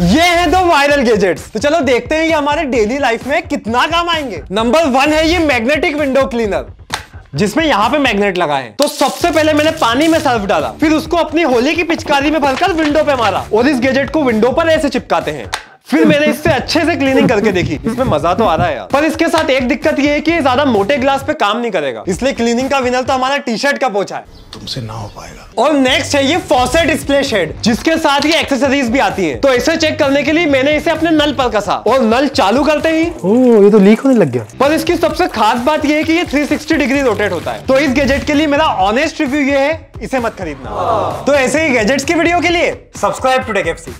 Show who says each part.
Speaker 1: ये है दो वायरल गैजेट्स तो चलो देखते हैं ये हमारे डेली लाइफ में कितना काम आएँगे। नंबर वन है ये मैग्नेटिक विंडो क्लीनर जिसमें यहाँ पे मैग्नेट लगा है। तो सबसे पहले मैंने पानी में सर्फ डाला, फिर उसको अपनी होली की पिचकारी में भरकर विंडो पे मारा और इस गैजेट को विंडो पर ऐसे चिपकाते हैं। फिर मैंने इससे अच्छे से क्लीनिंग करके देखी। इसमें मज़ा तो आ रहा है यार। पर इसके साथ एक दिक्कत ये है कि ये ज़्यादा मोटे ग्लास पे काम नहीं करेगा। इसलिए क्लीनिंग का विनर तो हमारा टी शर्ट का पोछा है।
Speaker 2: तुमसे ना हो पाएगा।
Speaker 1: और नेक्स्ट है ये फॉसेट डिस्प्ले शेड जिसके साथ ये एक्सेसरीज भी आती है। तो इसे चेक करने के लिए मैंने इसे अपने नल पर कसा। और नल चालू करते ही
Speaker 2: ओ ये तो लीक होने लग गया।
Speaker 1: पर इसकी सबसे खास बात ये है की ये 360 डिग्री रोटेट होता है। तो इस गैजेट के लिए मेरा ऑनेस्ट रिव्यू ये है इसे मत खरीदना। तो ऐसे ही गैजेट्स की वीडियो के लिए सब्सक्राइब टू टेक एफसी